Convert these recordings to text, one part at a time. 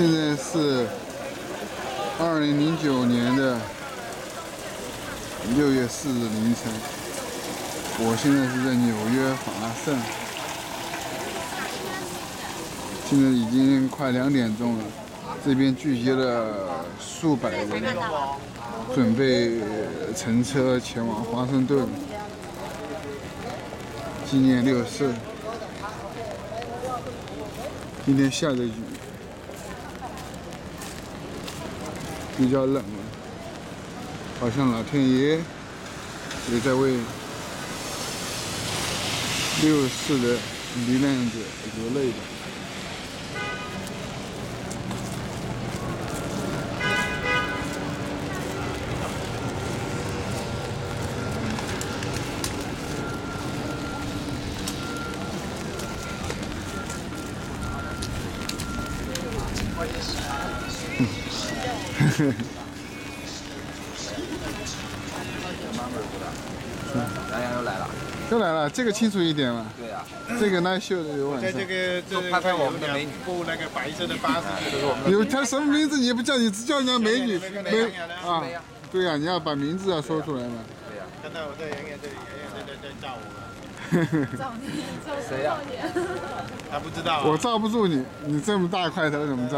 现在是二零零九年的六月四日凌晨，我现在是在纽约华盛，现在已经快两点钟了，这边聚集了数百人，准备乘车前往华盛顿纪念六四。今天下着雨。比较冷了，好像老天爷也在为六四的罹难者流泪吧。洋洋又来了，又来了，这个清楚一点了？对呀，这个那秀的有晚上。在这个这拍拍我们的美女，部那个白色的巴士，这是我们有他什么名字你也不叫，你只叫人家美女美啊？对呀，你要把名字要说出来嘛。对呀，看到我在圆圆这里，圆圆在在在照我。照你，照谁呀？他不知道。我罩不住你，你这么大块头怎么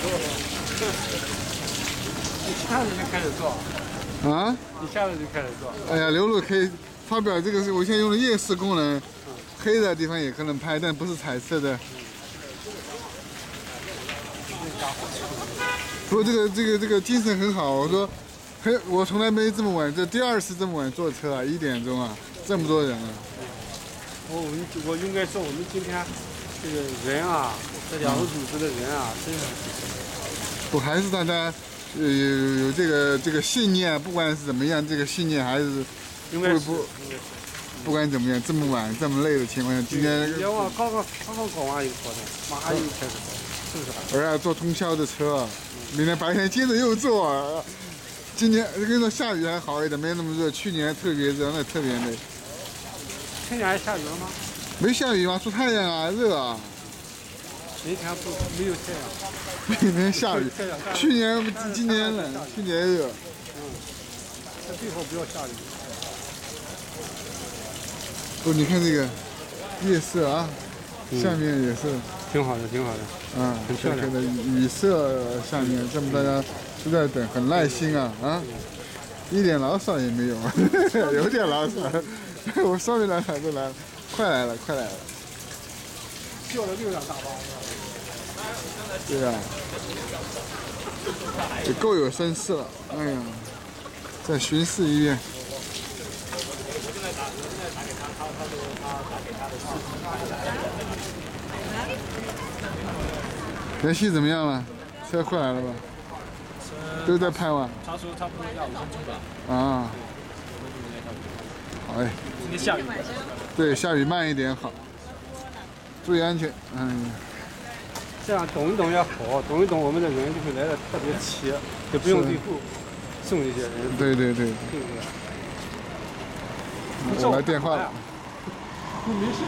罩？你下次就开始做。啊？你下来就开始做。哎呀，刘露可以发表这个是我现在用的夜视功能，黑的地方也可能拍，但不是彩色的。不过这个这个这个精神很好，我说，嘿，我从来没这么晚，这第二次这么晚坐车啊，一点钟啊，这么多人啊。我我们我应该说我们今天这个人啊，这两个组织的人啊，真的不还是大家呃有有这个这个信念，不管是怎么样，这个信念还是应该是不不管怎么样，这么晚这么累的情况下，今天别忘刚刚刚刚搞完一个活动，马上又开始搞，是不是？我要坐通宵的车啊，明天白天接着又坐啊。今年跟你说下雨还好一点，没那么热。去年特别热，那特别累。去年还下雨了吗？没下雨吗？出太阳啊，热啊。明天不没有太阳。明天下雨。去年今年冷，去年热。最好不要下雨。哦，你看这个夜色啊，下面也是。挺好的，挺好的。嗯，很漂亮的雨色下面，这么大家都在等，很耐心啊啊，一点牢骚也没有，有点牢骚。我上面来喊都来了，快来了，快来了。叫了六辆大巴。对呀、也够有声势了。哎呀，再巡视一遍。联系怎么样了？车快来了吧？都在拍吗？他说差不多要五分钟吧。啊。好嘞。今天下雨。对，下雨慢一点好。注意安全。嗯。这样等一等也好，等一等我们的人就会来的特别齐，就不用最后送一些人。对对对。对不对？我来电话了。你没事。